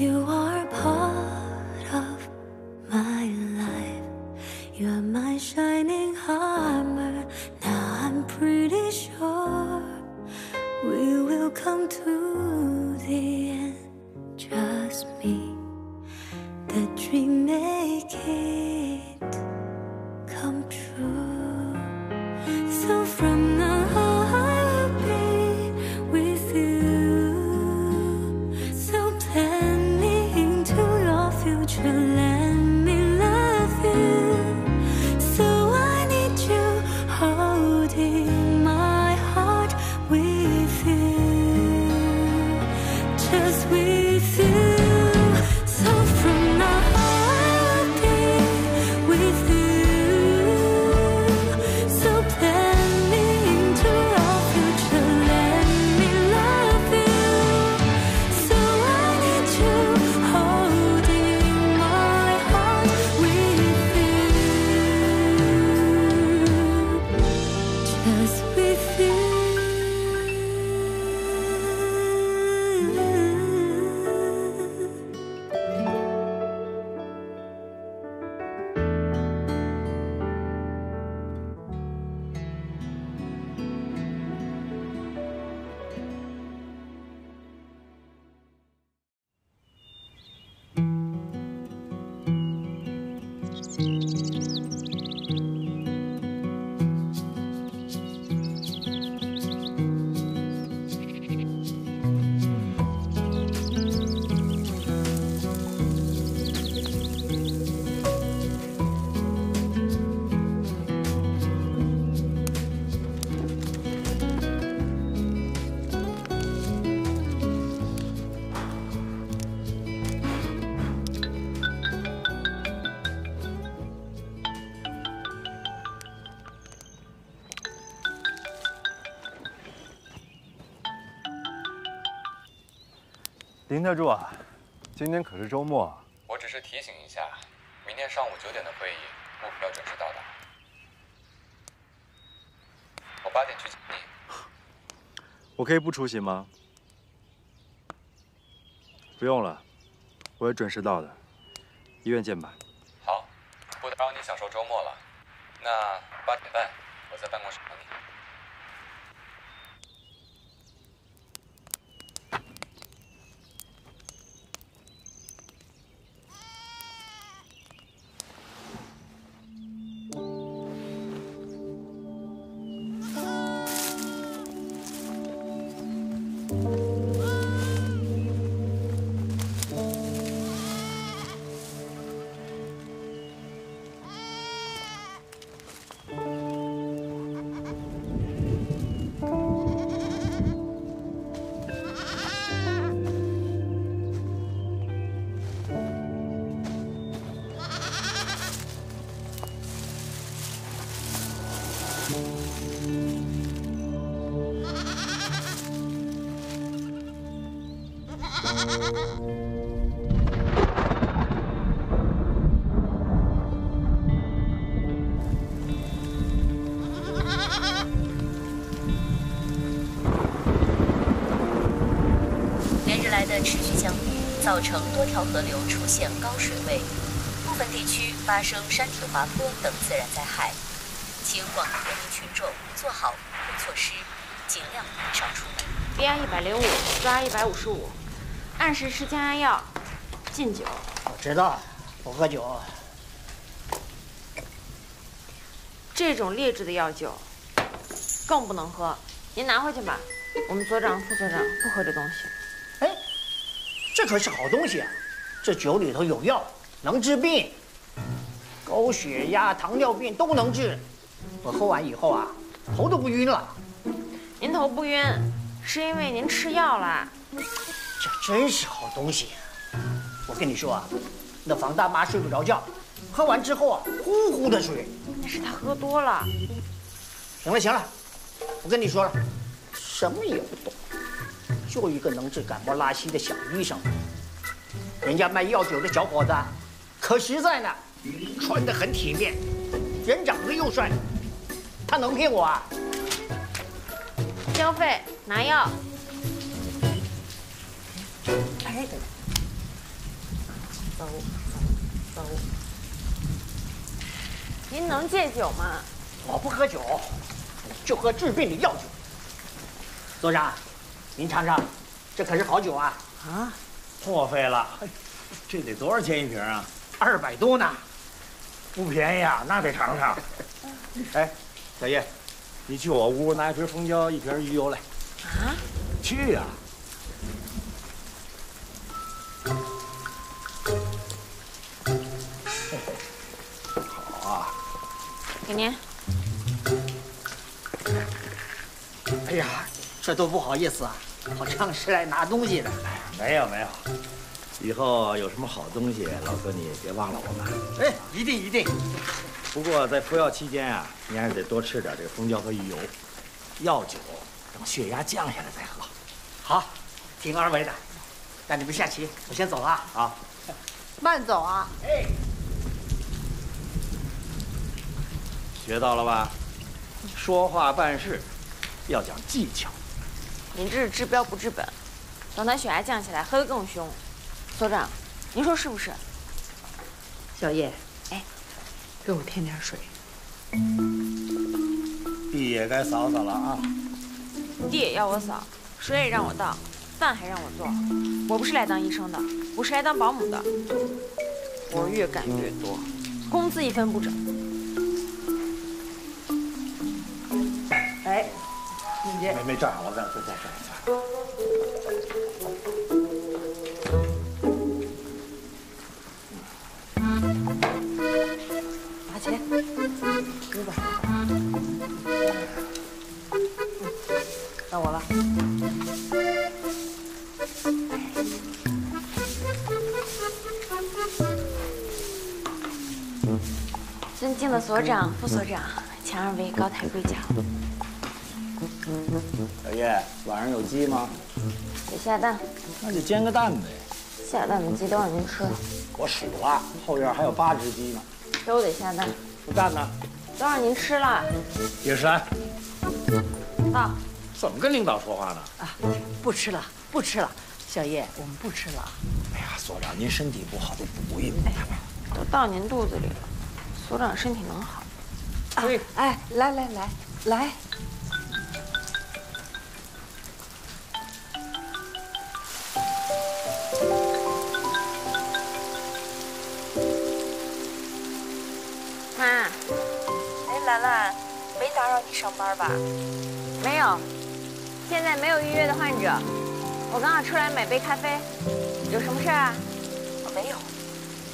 You are 林特助啊，今天可是周末，我只是提醒一下，明天上午九点的会议，务必要准时到达。我八点去接你。我可以不出席吗？不用了，我会准时到的。医院见吧。造成多条河流出现高水位，部分地区发生山体滑坡等自然灾害，请广大人民群众做好防护措施，尽量减少出门。BI 一百零五，抓一百五十五，按时吃降压药，禁酒。我知道，不喝酒。这种劣质的药酒更不能喝，您拿回去吧。我们所长、副所长不喝这东西。哎，这可是好东西啊！这酒里头有药，能治病，高血压、糖尿病都能治。我喝完以后啊，头都不晕了。您头不晕，是因为您吃药了。这真是好东西。我跟你说啊，那房大妈睡不着觉，喝完之后啊，呼呼的睡。那是她喝多了。行了行了，我跟你说了，什么也不懂，就一个能治感冒拉稀的小医生。人家卖药酒的小伙子，可实在呢，穿得很体面，人长得又帅，他能骗我啊？交费拿药。哎，走走走。您能戒酒吗？我不喝酒，就喝治病的药酒。所长，您尝尝，这可是好酒啊！啊，破费了，这得多少钱一瓶啊？二百多呢，不便宜啊，那得尝尝。哎，小叶，你去我屋拿一瓶蜂胶，一瓶鱼油来。啊？去呀！好啊，给您。哎呀，这都不好意思啊，好像是来拿东西的。没有没有，以后有什么好东西，老哥你别忘了我们。哎，一定一定。不过在服药期间啊，你还是得多吃点这个蜂胶和鱼油，药酒等血压降下来再喝。好，听二位的，那你们下棋，我先走了啊。好，慢走啊。哎，学到了吧？说话办事要讲技巧。您这是治标不治本，等他血压降下来，喝得更凶。所长，您说是不是？小叶，哎，给我添点水。地也该扫扫了啊。地也要我扫，水也让我倒，饭还让我做。我不是来当医生的，我是来当保姆的。活越干越多，工资一分不整。哎，你这没没站好，我再再再这样。拿钱，五百。到我了。尊敬的所长、副所长，请二位高抬贵脚。小叶，晚上有鸡吗？得下蛋，那就煎个蛋呗。下蛋的鸡都让您吃了，我数了，后院还有八只鸡呢。都得下蛋，那蛋呢？都让您吃了。叶山，到，怎么跟领导说话呢？啊，不吃了，不吃了。小叶，我们不吃了。哎呀，所长，您身体不好，得补一补。都到您肚子里了，所长身体能好？啊，哎，来来来来，上班吧？没有，现在没有预约的患者，我刚好出来买杯咖啡，有什么事儿啊？哦，没有。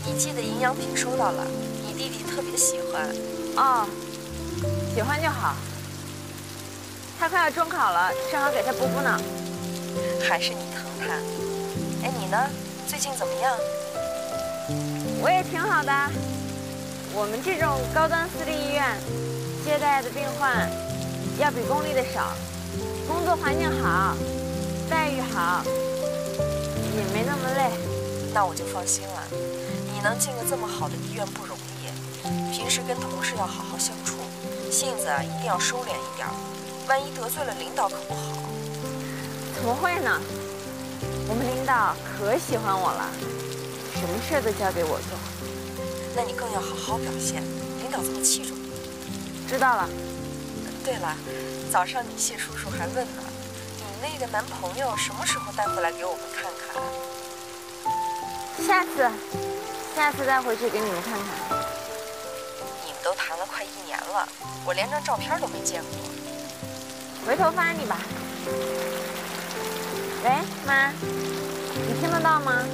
你寄的营养品收到了，你弟弟特别喜欢。哦，喜欢就好。他快要中考了，正好给他补补脑。还是你疼他？哎，你呢？最近怎么样？我也挺好的。我们这种高端私立医院，接待的病患要比公立的少，工作环境好，待遇好，也没那么累。那我就放心了。你能进个这么好的医院不容易，平时跟同事要好好相处，性子啊一定要收敛一点，万一得罪了领导可不好。怎么会呢？我们领导可喜欢我了，什么事都交给我做。那你更要好好表现，领导这么器重你。知道了。对了，早上你谢叔叔还问呢，你那个男朋友什么时候带回来给我们看看？下次，下次带回去给你们看看。你们都谈了快一年了，我连张照片都没见过。回头发你吧。喂，妈，你听得到吗？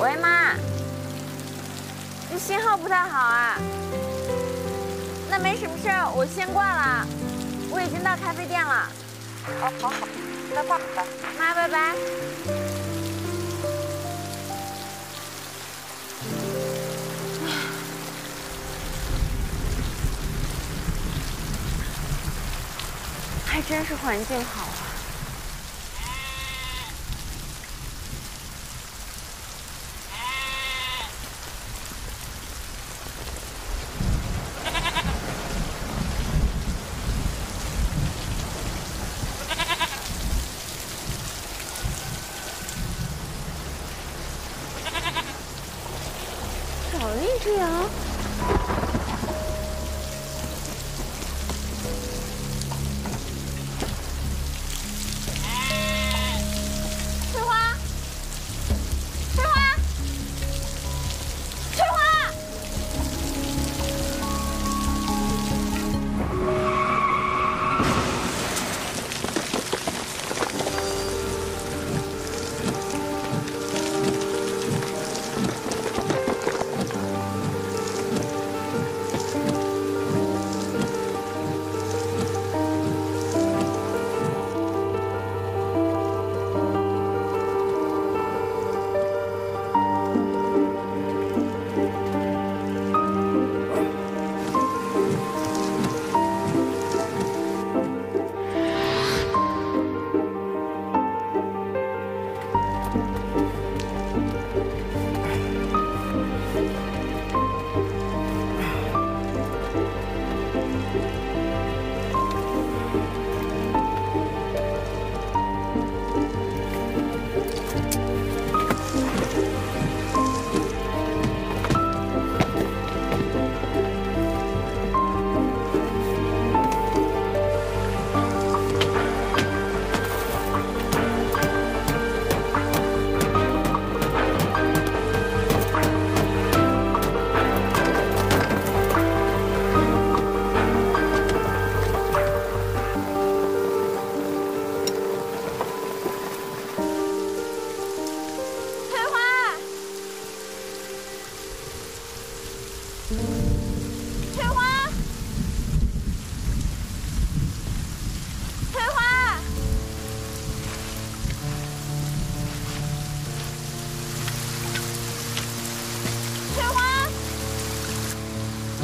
喂，妈，这信号不太好啊。那没什么事儿，我先挂了。我已经到咖啡店了。好，好，好，那挂吧。妈，拜拜。还真是环境好啊。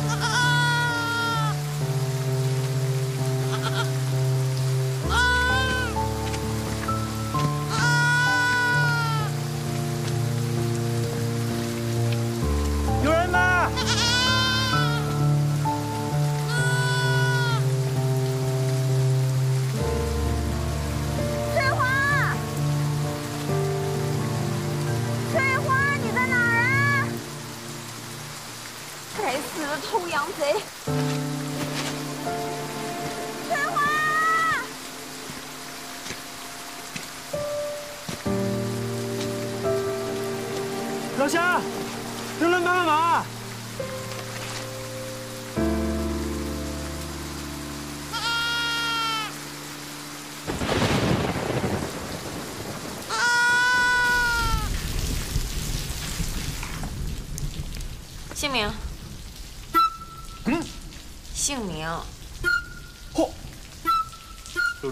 Ah!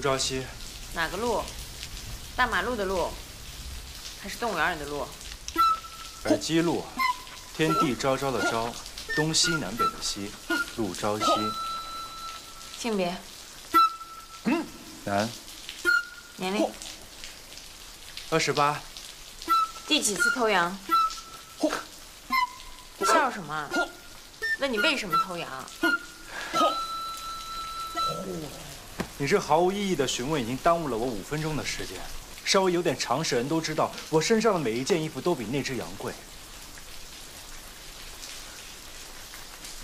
陆朝夕，哪个路？大马路的路，还是动物园里的路？耳机路，天地昭昭的昭，东西南北的西，路朝夕，性别？男，年龄？二十八，第几次偷羊？笑什么啊？问你为什么偷羊？你这毫无意义的询问已经耽误了我五分钟的时间。稍微有点常识的人都知道，我身上的每一件衣服都比那只羊贵。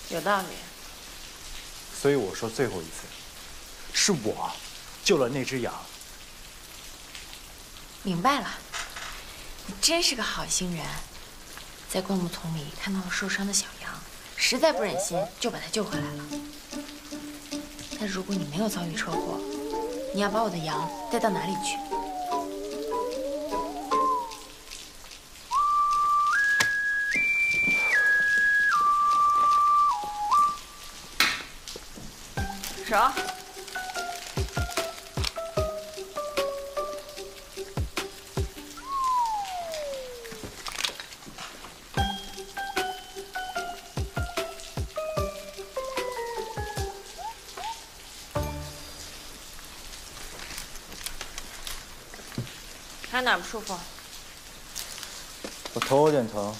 有道理。所以我说最后一次，是我救了那只羊。明白了，你真是个好心人。在灌木丛里看到了受伤的小羊，实在不忍心，就把它救回来了。但如果你没有遭遇车祸，你要把我的羊带到哪里去？手。哪儿不舒服？我头有点疼，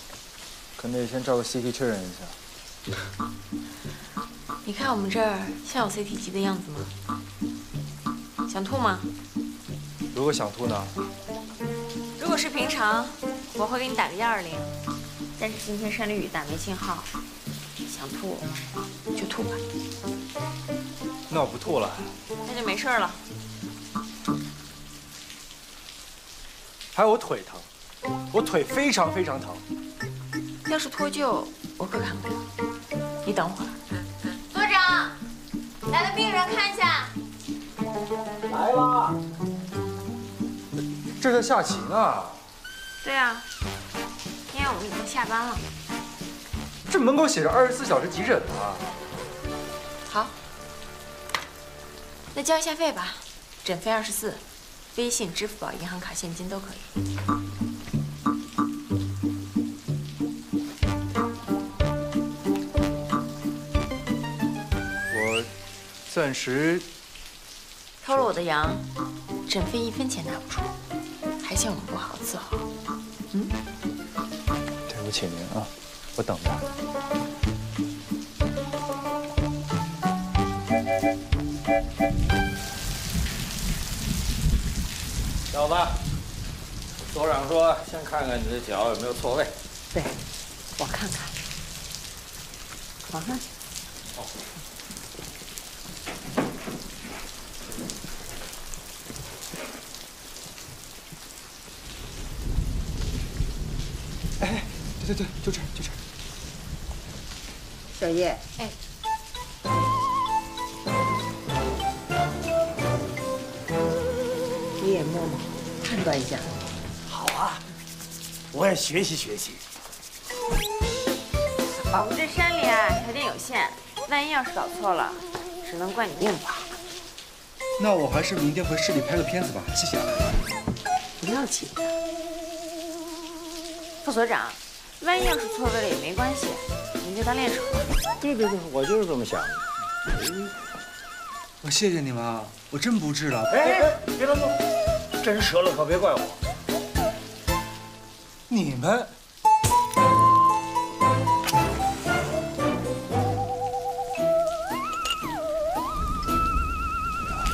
可能得先照个 CT 确认一下。你看我们这儿像有 CT 机的样子吗？想吐吗？如果想吐呢？如果是平常，我会给你打个幺二零，但是今天山里雨大，没信号，想吐就吐吧，那我不吐了。那就没事了。还有我腿疼，我腿非常非常疼。要是脱臼，我可扛不了。你等会儿。所长，来了病人，看一下。来了。这在下棋呢。对啊，因为我们已经下班了。这门口写着二十四小时急诊呢。好，那交一下费吧，诊费二十四，微信、支付宝、银行卡、现金都可以。我暂时偷了我的羊，诊费一分钱拿不出，还嫌我们不好伺候。嗯，对不起您啊，我等着。小子，所长说先看看你的脚有没有错位。对，我看看。往上哦。哎，对对对，就这儿就这儿。小叶，哎，一下。好啊，我也学习学习。我们这山里啊，条件有限，万一要是搞错了，只能怪你命不好。那我还是明天回市里拍个片子吧，谢谢啊。不要紧的。副所长，万一要是错位了也没关系，您就当练手吧。对对对，我就是这么想的。我谢谢你们啊，我真不治了。哎哎，别乱动，真折了可别怪我。你们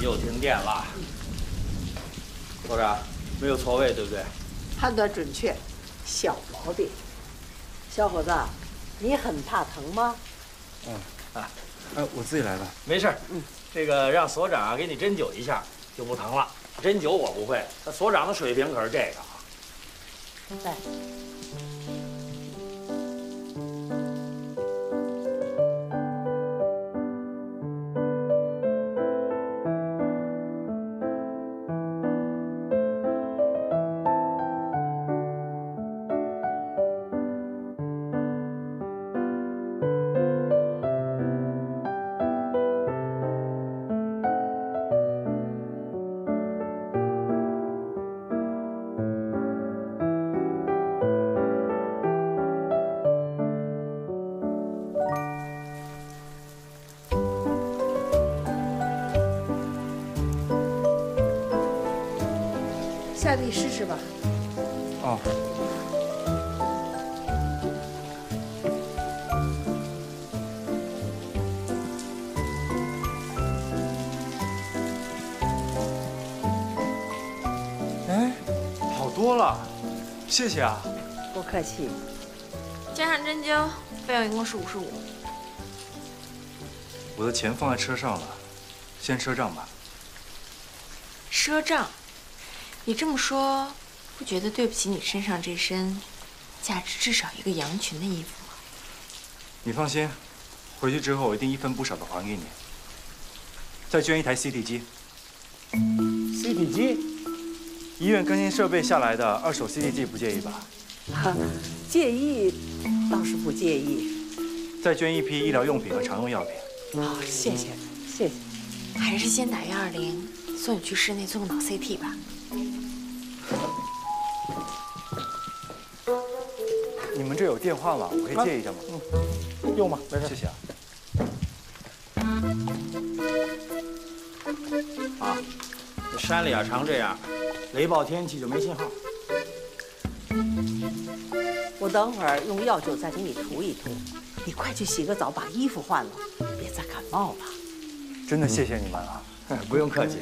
又停电了。所长，没有错位，对不对？判断准确，小毛病。小伙子，你很怕疼吗？嗯啊，哎，我自己来吧。没事，嗯，这个让所长啊给你针灸一下，就不疼了。针灸我不会，他所长的水平可是这个啊。来，谢谢啊。不客气。加上针灸，费用一共是五十五。我的钱放在车上了，先赊账吧。赊账，你这么说，不觉得对不起你身上这身价值至少一个羊群的衣服吗？你放心，回去之后我一定一分不少的还给你。再捐一台 CT 机，CT 机，医院更新设备下来的二手 CD 机不介意吧？哈，介意倒是不介意。再捐一批医疗用品和常用药品。好，谢谢，谢谢。还是先打幺二零，送你去室内做个脑 CT 吧。你们这有电话吗？我可以借一下吗？嗯，用吧，没事。谢谢啊。啊，这山里啊常这样，雷暴天气就没信号。我等会儿用药酒再给你涂一涂，你快去洗个澡，把衣服换了，别再感冒了。真的谢谢你们了。不用客气，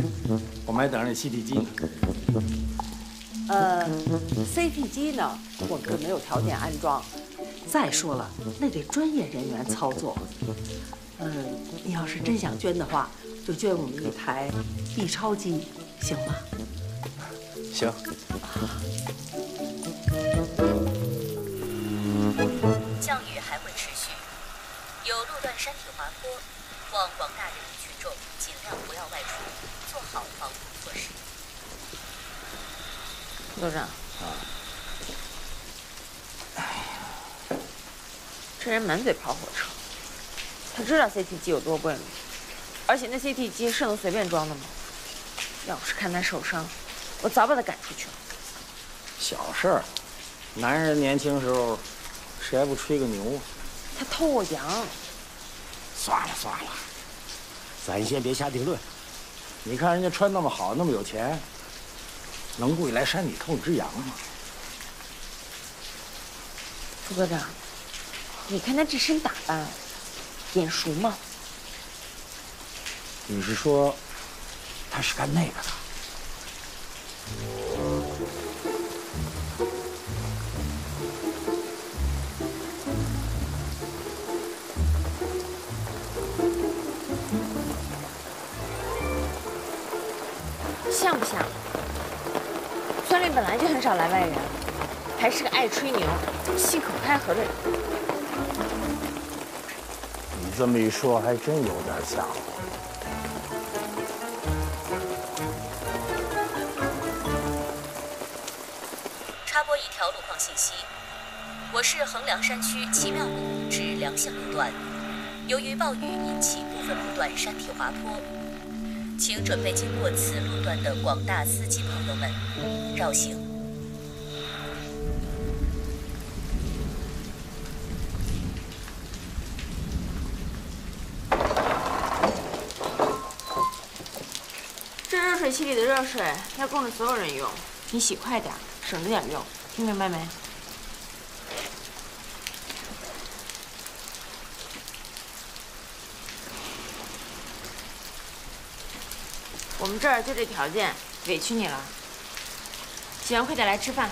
我们还等着你 CT 机呢。呃，CT 机呢，我们这没有条件安装，再说了，那得专业人员操作。嗯，你要是真想捐的话，就捐我们一台 B 超机，行吗？行。降雨还会持续，有路段山体滑坡，望广大人民群众尽量不要外出，做好防护措施。副组长。啊。这人满嘴跑火车，他知道 CT 机有多贵吗？而且那 CT 机是能随便装的吗？要不是看他受伤，我早把他赶出去了。小事儿，男人年轻时候，谁还不吹个牛啊？他偷我羊。算了算了，咱先别下定论。你看人家穿那么好，那么有钱，能故意来山里偷你只羊吗？副科长。你看他这身打扮，眼熟吗？你是说，他是干那个的？像不像？村里本来就很少来外人，还是个爱吹牛、信口开河的人。这么一说，还真有点像。信息：我市横梁山区奇妙路至良县路段，由于暴雨引起部分路段山体滑坡，请准备经过此路段的广大司机朋友们绕行。这热水器里的热水要供着所有人用，你洗快点，省着点用，听明白没？我们这儿就这条件，委屈你了。洗完快点来吃饭。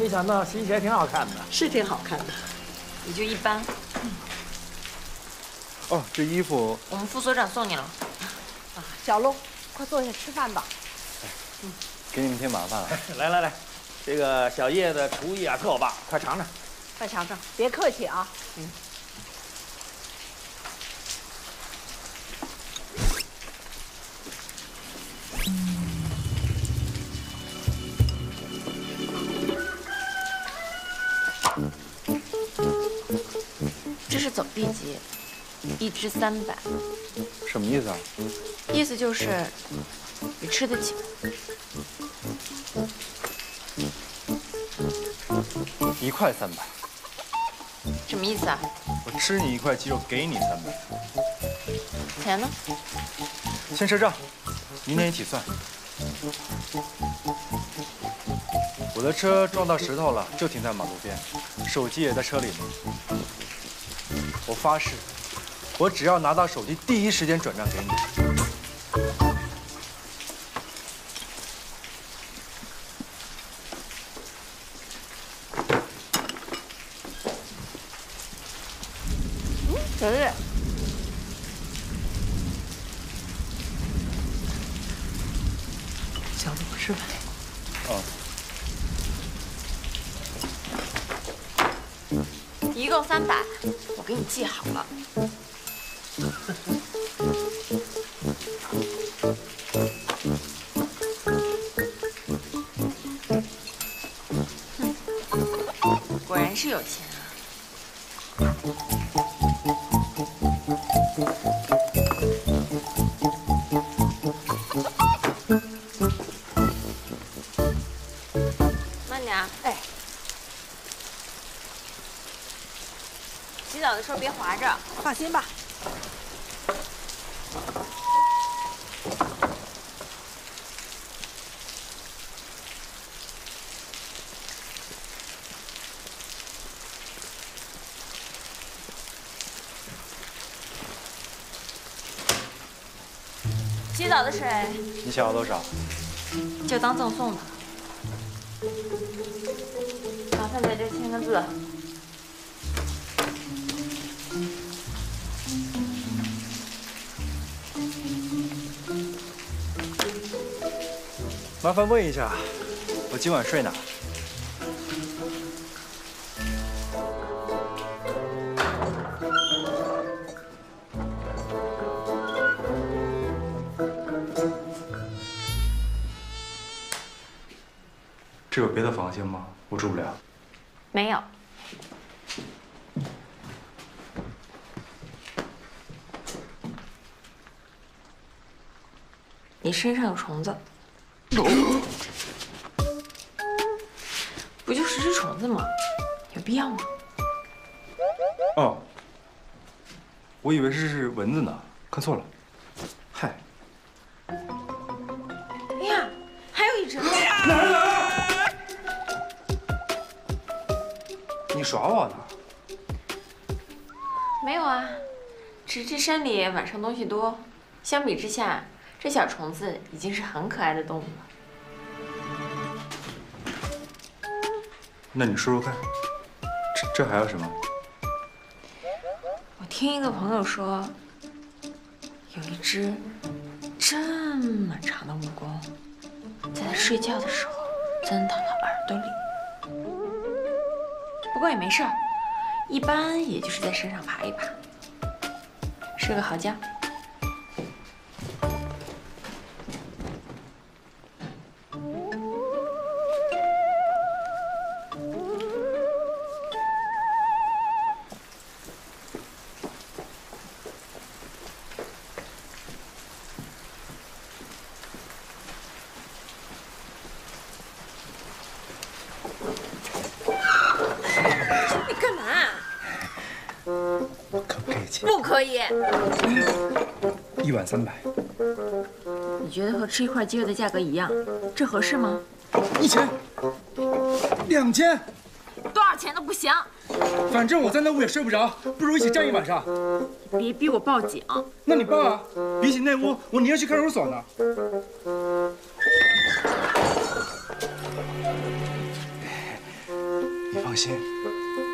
没想到新鞋挺好看的，是挺好看的，也就一般。哦，这衣服我们副所长送你了。啊，小龙，快坐下吃饭吧。嗯，给你们添麻烦了。来来来，这个小叶的厨艺啊特棒，快尝尝。快尝尝，别客气啊。嗯。B 级，一只三百，什么意思啊？意思就是你吃得起。一块三百，什么意思啊？我吃你一块鸡肉，给你三百。钱呢？先赊账，明天一起算。我的车撞到石头了，就停在马路边，手机也在车里呢。我发誓，我只要拿到手机，第一时间转账给你。小吃饭。哦。一共三百。我给你记好了。果然是有钱啊！别划着。放心吧。洗澡的水你想要多少？就当赠送吧。麻烦问一下，我今晚睡哪？这有别的房间吗？我住不了。没有。你身上有虫子，子吗？有必要吗？哦，我以为是蚊子呢，看错了。嗨，哎呀，还有一只。你耍我呢？没有啊，只是这山里晚上东西多，相比之下，这小虫子已经是很可爱的动物了。那你说说看，这这还有什么？我听一个朋友说，有一只这么长的蜈蚣，在他睡觉的时候钻到他耳朵里。不过也没事儿，一般也就是在身上爬一爬。睡个好觉。三百。你觉得和吃一块鸡肉的价格一样，这合适吗？一千，两千，多少钱都不行。反正我在那屋也睡不着，不如一起站一晚上。别逼我报警。那你报啊！比起那屋，我宁愿去看守所呢。你放心，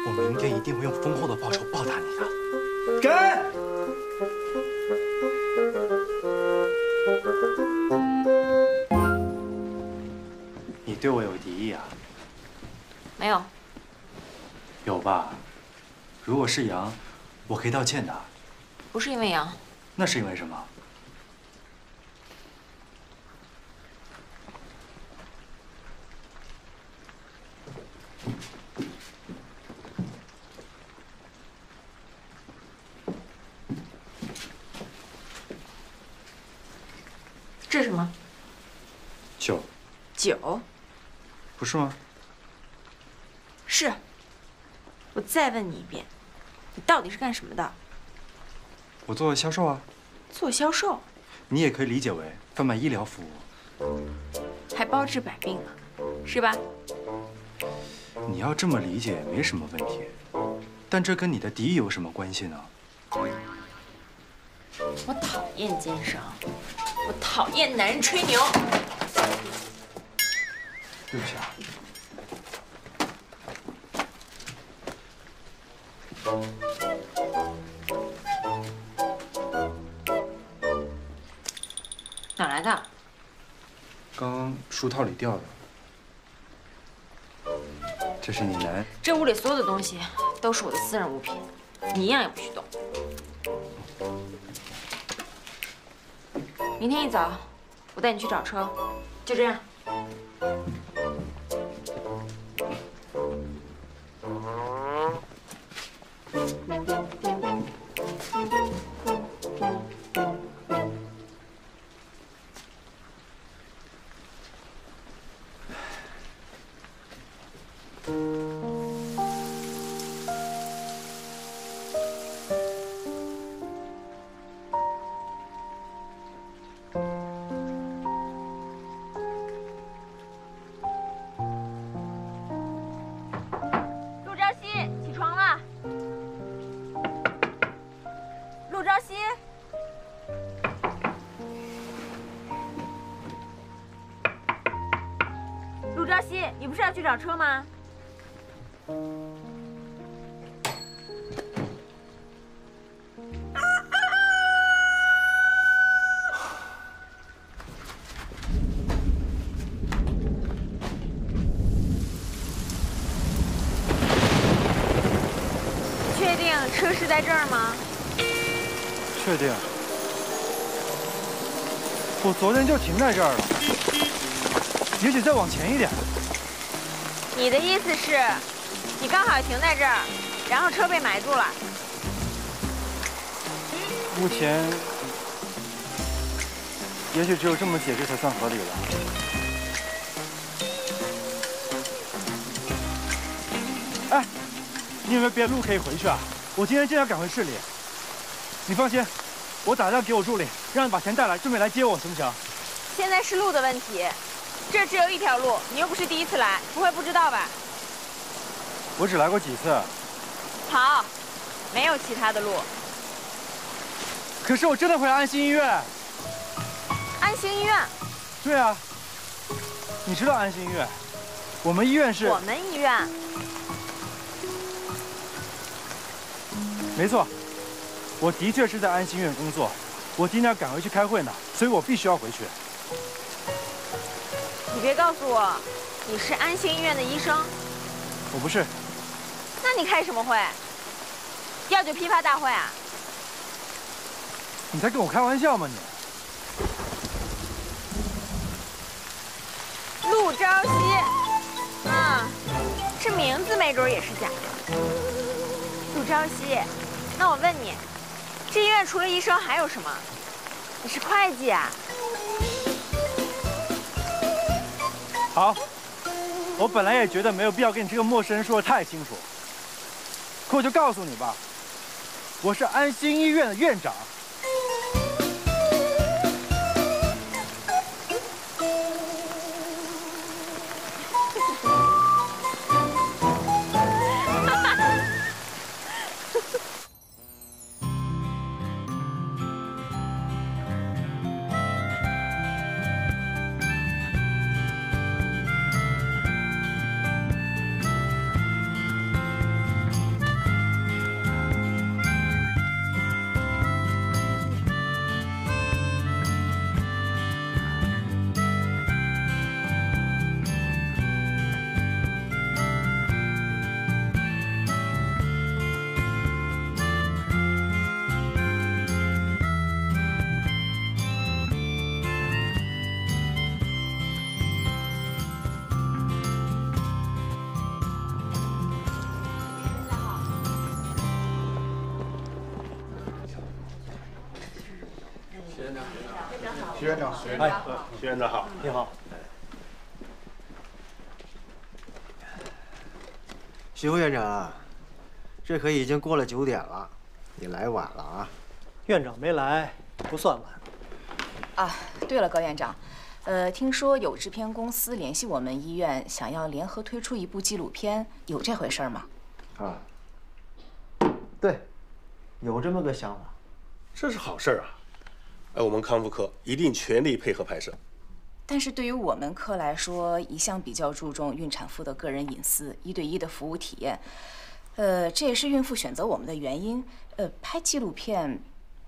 我明天一定会用丰厚的报酬报答你的。给。对我有敌意啊？没有。有吧？如果是羊，我可以道歉的。不是因为羊。那是因为什么？这是什么？酒。酒？不是吗？是。我再问你一遍，你到底是干什么的？我做销售啊。做销售？你也可以理解为贩卖医疗服务，还包治百病呢，是吧？你要这么理解没什么问题，但这跟你的敌意有什么关系呢？我讨厌奸商，我讨厌男人吹牛。对不起啊。哪来的？刚刚书套里掉的。这是你男。这屋里所有的东西都是我的私人物品，你一样也不许动。明天一早，我带你去找车，就这样。找车吗？确定车是在这儿吗？确定。我昨天就停在这儿了，也许再往前一点。你的意思是，你刚好停在这儿，然后车被埋住了。目前，也许只有这么解释才算合理了。哎，你有没有别的路可以回去啊？我今天正要赶回市里。你放心，我打电话给我助理，让你把钱带来，顺便来接我，行不行？现在是路的问题，这只有一条路，你又不是第一次来，不会不知道吧？我只来过几次。好，没有其他的路。可是我真的回安心医院。安心医院？对啊，你知道安心医院？我们医院是。我们医院。没错，我的确是在安心医院工作。我今天要赶回去开会呢，所以我必须要回去。你别告诉我，你是安心医院的医生。我不是。那你开什么会？药酒批发大会啊？你在跟我开玩笑吗你？陆朝夕，啊，这名字没准也是假的。陆朝夕，那我问你，这医院除了医生还有什么？你是会计啊？好，我本来也觉得没有必要跟你这个陌生人说的太清楚，可我就告诉你吧，我是安心医院的院长。徐院长，徐院长，徐院长徐院长好，你好。徐副院长，这可已经过了九点了，你来晚了啊。院长没来不算晚。啊，对了，高院长，呃，听说有制片公司联系我们医院，想要联合推出一部纪录片，有这回事吗？啊，对，有这么个想法。这是好事啊！哎，我们康复科一定全力配合拍摄。但是对于我们科来说，一向比较注重孕产妇的个人隐私、一对一的服务体验，呃，这也是孕妇选择我们的原因。呃，拍纪录片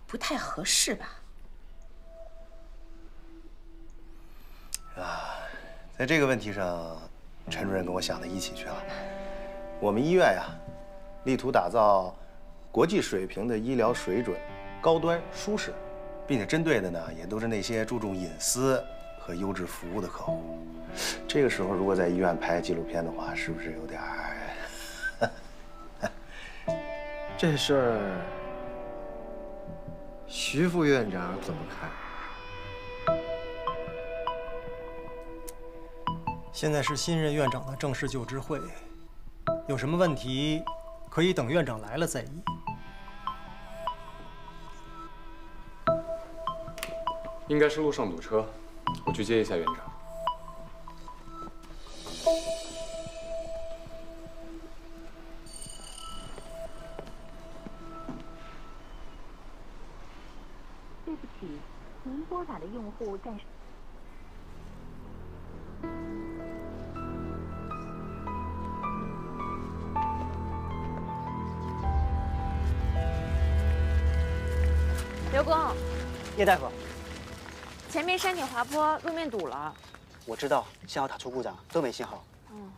不太合适吧？啊，在这个问题上，陈主任跟我想的一起去了。我们医院呀，力图打造国际水平的医疗水准，高端舒适，并且针对的呢，也都是那些注重隐私和优质服务的客户。这个时候，如果在医院拍纪录片的话，是不是有点儿？这事儿，徐副院长怎么看？现在是新任院长的正式就职会，有什么问题可以等院长来了再议。应该是路上堵车我去接一下园长。对不起您拨打的用户暂时刘工叶大夫。面山体滑坡，路面堵了。我知道信号塔出故障，都没信号。嗯，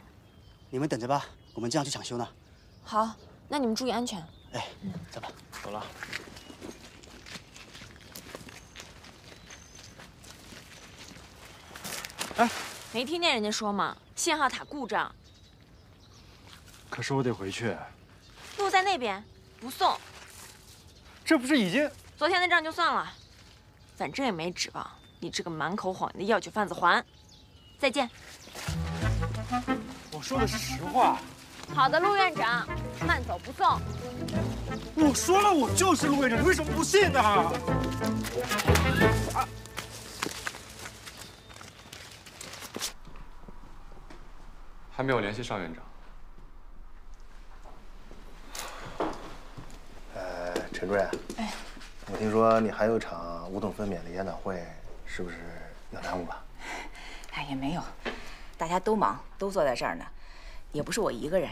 你们等着吧，我们这样去抢修呢。好，那你们注意安全。哎，走吧，走了。哎，没听见人家说吗？信号塔故障。可是我得回去。路在那边，不送。这不是已经……昨天的账就算了，反正也没指望你这个满口谎言的药酒贩子还。再见。我说的是实话。好的，陆院长，慢走不送。我说了，我就是陆院长，你为什么不信呢？啊！还没有联系尚院长。呃，陈主任，哎，我听说你还有场无痛分娩的研讨会，是不是要耽误了？哎，也没有，大家都忙，都坐在这儿呢，也不是我一个人。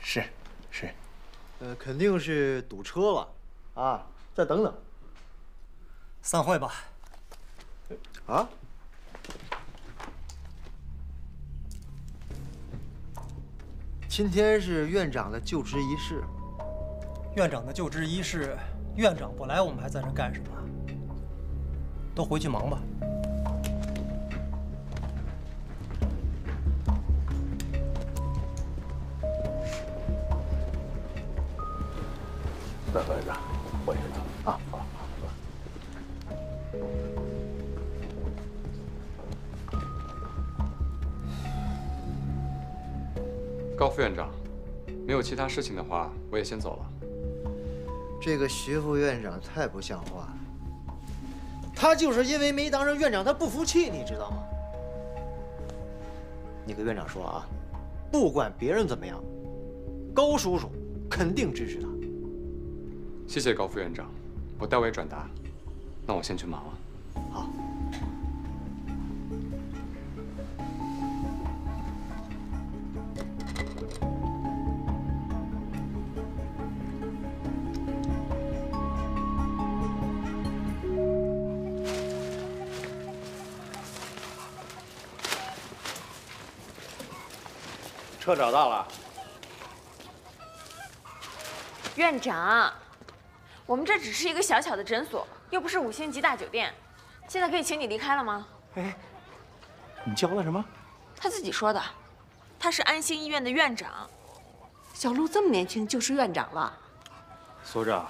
是，是，呃，肯定是堵车了，啊，再等等。散会吧。啊？今天是院长的就职仪式。院长的就职仪式，院长不来，我们还在这干什么？都回去忙吧。再喝一个，我先走啊，好，好，高副院长，没有其他事情的话，我也先走了。这个徐副院长太不像话了，他就是因为没当上院长，他不服气，你知道吗？你跟院长说啊，不管别人怎么样，高叔叔肯定支持他。谢谢高副院长，我代为转达。那我先去忙了。好。车找到了。院长。我们这只是一个小小的诊所，又不是五星级大酒店。现在可以请你离开了吗？哎，你叫了什么？他自己说的，他是安心医院的院长。小陆这么年轻就是院长了。所长，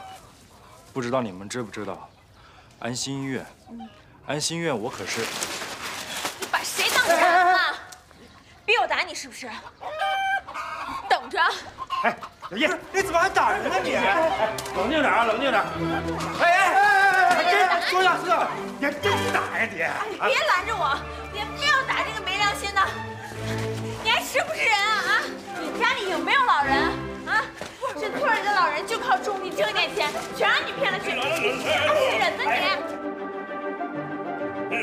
不知道你们知不知道，安心医院，安心医院我可是……你把谁当人了？逼我打你是不是？等着！哎。老叶，你怎么还打人呢你？冷静点啊，冷静点！哎哎哎哎！真说下次，你还真打呀你！你别拦着我，你非要打这个没良心的！你还是不是人啊啊？你家里有没有老人啊？这村里的老人就靠种地挣点钱，全让你骗了去，你还是人呢你！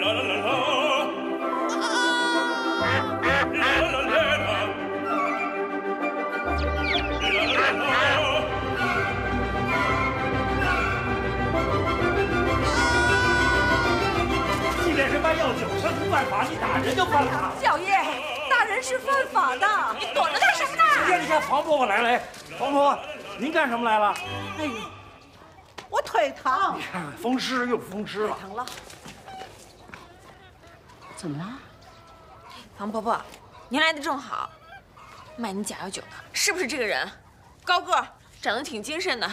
犯法，你打人就犯法。小叶，打人是犯法的，你躲着干什么呢？哎你看房伯伯来了，房伯伯，您干什么来了？哎呦，我腿疼。你看，风湿又风湿了。疼了。怎么了？房婆婆，您来的正好。卖你假药酒的是不是这个人？高个儿，长得挺精神的，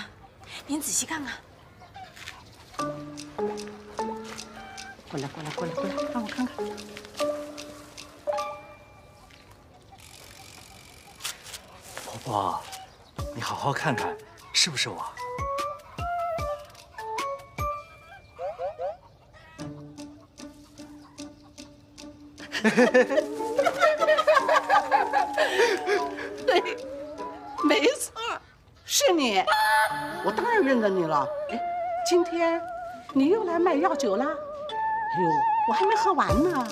您仔细看看。过来，过来，过来，过来，让我看看。婆婆，你好好看看，是不是我？对，没错，是你，我当然认得你了。哎，今天你又来卖药酒了？哎呦，我还没喝完呢。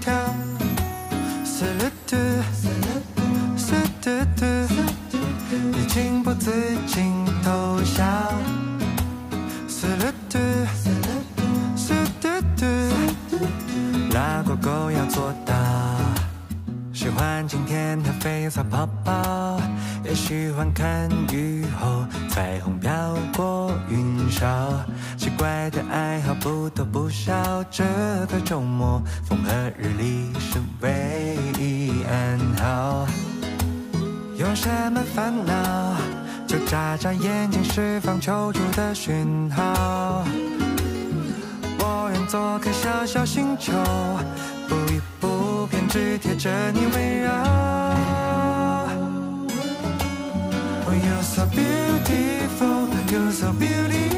跳。嘟，嘟嘟，你情不自禁偷笑。拉过狗要做到。喜欢晴天的飞草泡泡，也喜欢看雨后彩虹飘过云霄。怪的爱好不多不少，这个周末风和日丽是唯一暗号。有什么烦恼，就眨眨眼睛释放求助的讯号。我愿做颗小小星球，不依不偏，只贴着你围绕。Oh, you're so beautiful, you're so beautiful,